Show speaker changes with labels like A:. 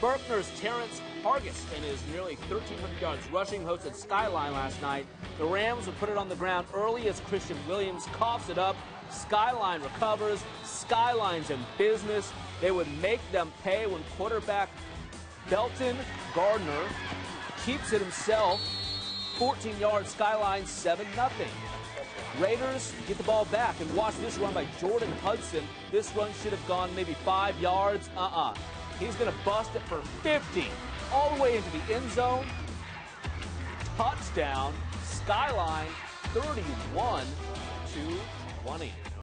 A: Berkner's Terrence Hargis and his nearly 1,300 yards rushing hosted Skyline last night. The Rams would put it on the ground early as Christian Williams coughs it up. Skyline recovers. Skyline's in business. They would make them pay when quarterback Belton Gardner keeps it himself. 14 yards, Skyline 7 0. Raiders get the ball back and watch this run by Jordan Hudson. This run should have gone maybe five yards. Uh-uh. He's going to bust it for 50 all the way into the end zone. Touchdown. Skyline 31 to 20.